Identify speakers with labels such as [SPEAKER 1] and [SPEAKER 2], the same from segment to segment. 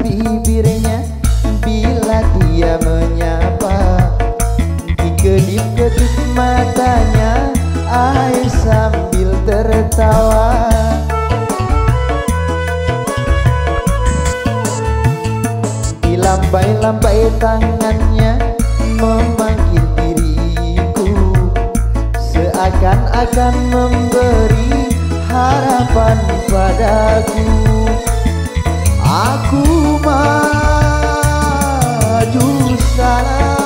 [SPEAKER 1] Bibirnya Bila dia menyapa Dikedip-kedip matanya Air sambil tertawa. Dilambai-lambai tangannya Memanggil diriku. Seakan-akan memberi harapan padaku Aku maju sana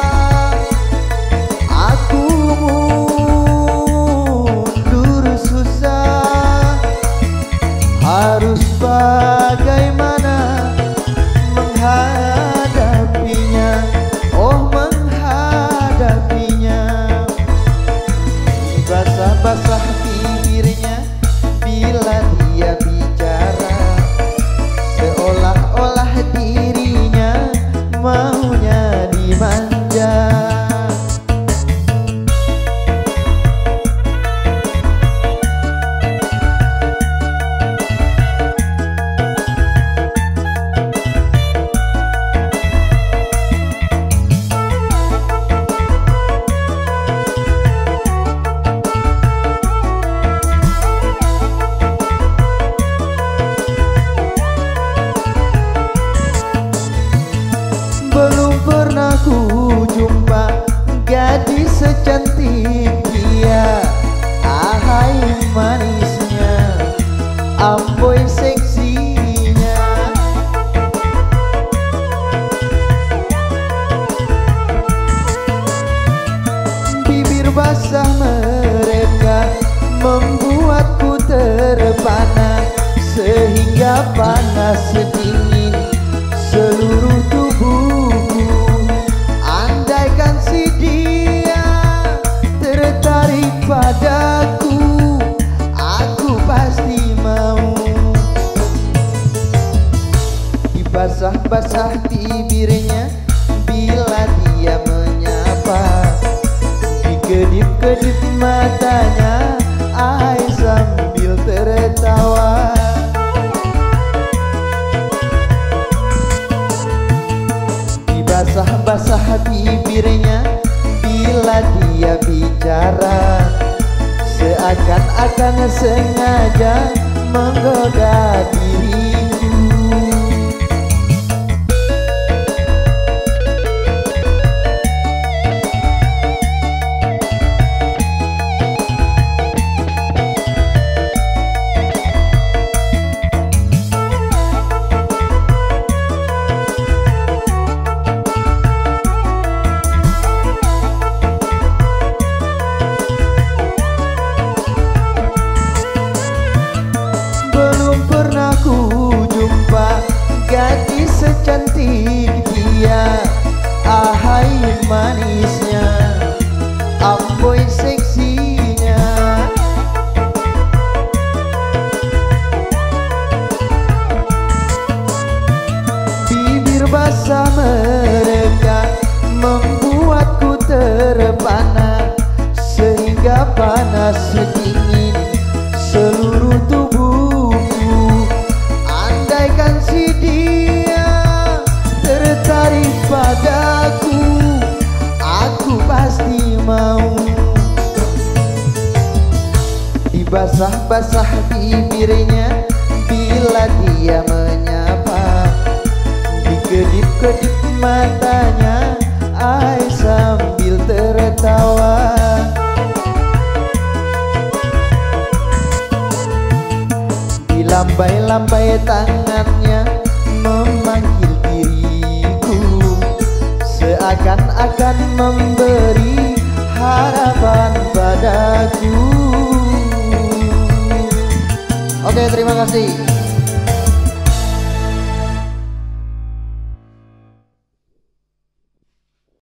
[SPEAKER 1] Aku mundur susah. Harus bagaimana menghadapinya? Oh menghadapinya. Basah-basah bicara Seakan-akan sengaja menggoda panas dingin seluruh tubuhku. Andaikan si dia tertarik padaku Aku pasti mau. Dibasah-basah bibirnya Bila dia menyapa Dikedip-kedip matanya Dilambai-lambai tangannya Memanggil diriku. Seakan-akan memberi harapan padaku. Oke terima kasih